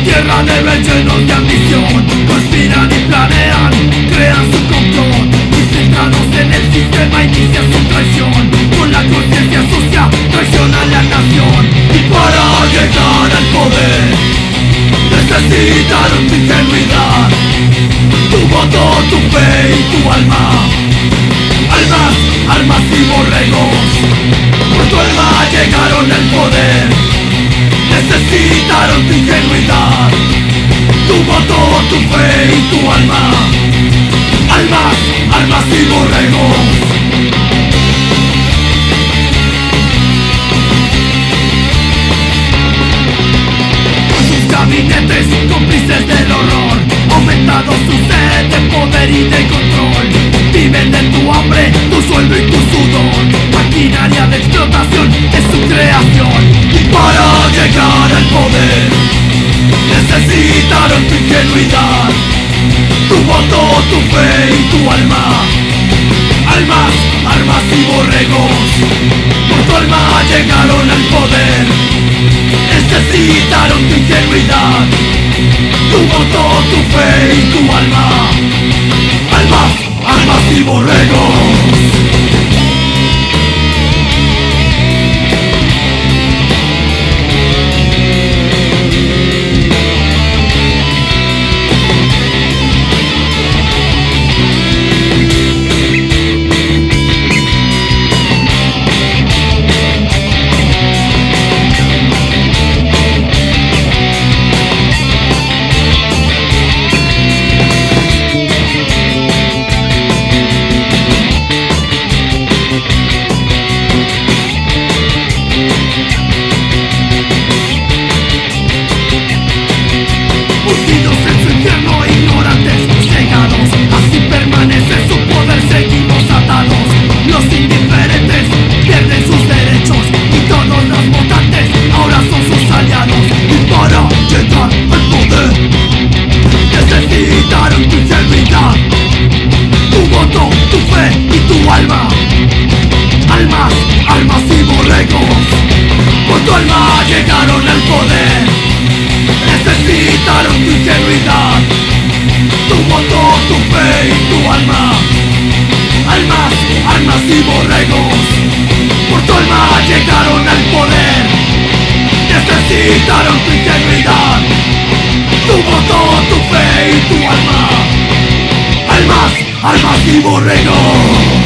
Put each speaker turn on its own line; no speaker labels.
Llenos de ambición, conspiran y planean Crean su complot Infiltrados en el sistema inician su traición Con la conciencia sucia traicionan la nación Y para llegar al poder Necesitaron tu ingenuidad Tu voto, tu fe y tu alma Almas, armas y borregos Por tu alma llegaron al poder Tu voto, tu fe y tu alma. Almas, armas y borregos gabinetes cómplices del horror Aumentado su sed de poder y de control ingenuidad Tu voto, tu fe y tu alma. Almas, armas y borregos. Por tu alma llegaron al poder. Necesitaron tu ingenuidad llegaron al poder. Necesitaron tu ingenuidad Tu voto, tu fe y tu alma. Almas, armas y borregos Por tu alma llegaron al poder. Necesitaron tu ingenuidad Tu voto, tu fe y tu alma. Almas, armas y borregos